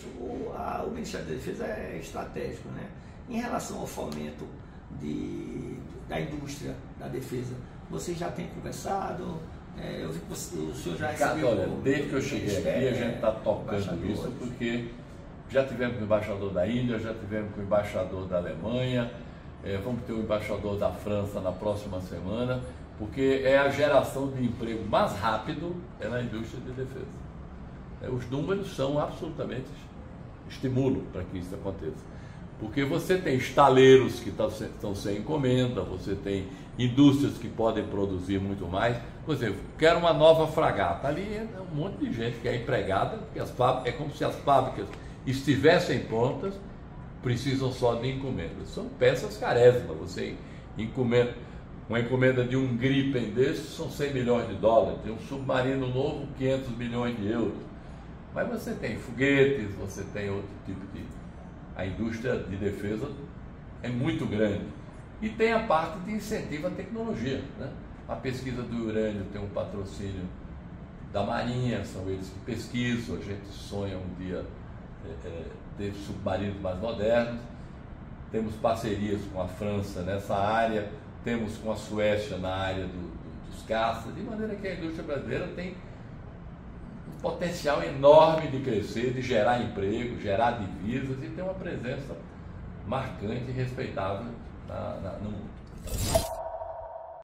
isso o, a, o Ministério da Defesa é estratégico. Né? Em relação ao fomento de, da indústria da defesa, vocês já têm conversado? É, eu vi que você, o senhor já recebeu... Olha, desde que eu cheguei aqui, a gente está tocando isso, porque já tivemos com o embaixador da Índia, já tivemos com o embaixador da Alemanha, é, vamos ter o embaixador da França na próxima semana, porque é a geração de emprego mais rápido é na indústria de defesa. É, os números são absolutamente estimulam para que isso aconteça. Porque você tem estaleiros que estão sem encomenda, você tem indústrias que podem produzir muito mais. Por exemplo, quero uma nova fragata. Ali é um monte de gente que é empregada, as é como se as fábricas estivessem prontas, precisam só de encomendas. São peças carésimas. Você encomenda, uma encomenda de um Gripen desse são 100 milhões de dólares, um submarino novo, 500 milhões de euros. Mas você tem foguetes, você tem outro tipo de. A indústria de defesa é muito grande. E tem a parte de incentivo à tecnologia. Né? A pesquisa do urânio tem um patrocínio da Marinha, são eles que pesquisam, a gente sonha um dia é, é, ter submarinos mais modernos. Temos parcerias com a França nessa área, temos com a Suécia na área do, do, dos caças, de maneira que a indústria brasileira tem potencial enorme de crescer, de gerar emprego, gerar divisas e ter uma presença marcante e respeitável na, na, no mundo.